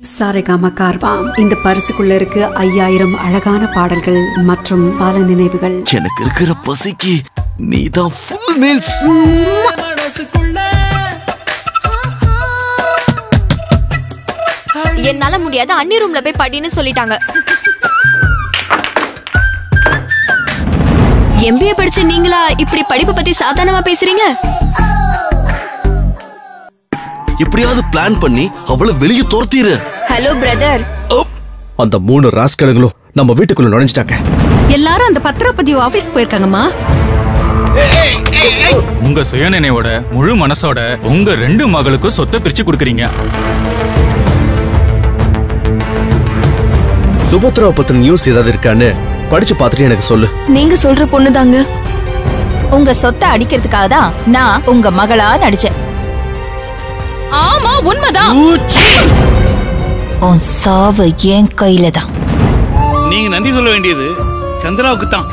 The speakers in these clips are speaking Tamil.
சாரேகாமா கார்வாம் இந்த பரிசுக்குள்ள இருக்கு ஐயாயிரம் அழகான பாடல்கள் மற்றும் பல நினைவுகள். எனக்கு இருக்கிற பசிக்கு நீதான் ஃபுல் மீல்ஸ் என்னால முடியாது அண்ணி ரூம்ல போய் படின்னு சொல்லிட்டாங்க. எம்பிஏ படிச்ச நீங்களா இப்படி படிப்பு பத்தி சாதாரணமா பேசுறீங்க? எப்படியாவது பிளான் பண்ணி அவளை வெளியே துரத்திடு ஹலோ பிரதர் அந்த மூணு ராஸ்கலுங்களும் நம்ம வீட்டுக்குள்ள நுழைஞ்சிட்டாங்க. எல்லாரும் அந்த பத்திரப்பதிவு ஆபீஸ் போயிருக்காங்கம்மா. உங்க சுயநினைவோட முழு மனசோட உங்க ரெண்டு மகளுக்கும் சொத்தை பிரிச்சு கொடுக்குறீங்க. சுபத்ராவை பத்தின நியூஸ் ஏதாவது இருக்கான்னு படிச்சு பார்த்துட்டு எனக்கு சொல்லு. நீங்க சொல்ற பொண்ணுதாங்க. உங்க சொத்தை அடிக்கிறதுக்காக தான் நான் உங்க மகளா நடிச்சேன். உண்மைதான். உன் சாவு என் கையில தான் நீங்க நன்றி சொல்ல வேண்டியது சந்திராவுக்கு தான்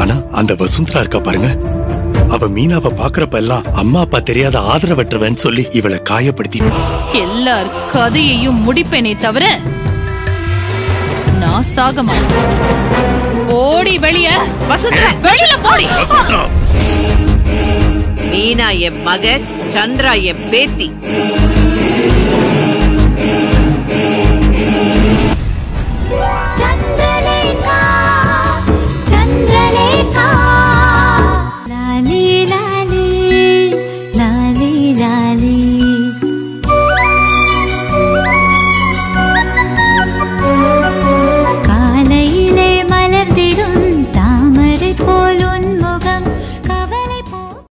ஆனா அந்த வசுந்தரா இருக்கா பாருங்க. அவ மீனாவை பாக்குறப்ப எல்லாம் அம்மா அப்பா தெரியாத ஆதரவற்றவன் சொல்லி இவளை காயப்படுத்தி. எல்லார் கதையையும் முடிப்பேனே தவிர நான் சாக மாட்டேன் ஓடி வெளிய. வசந்தரா வெளியில போடி. மீனா என் மக சந்திரா என் பேத்தி.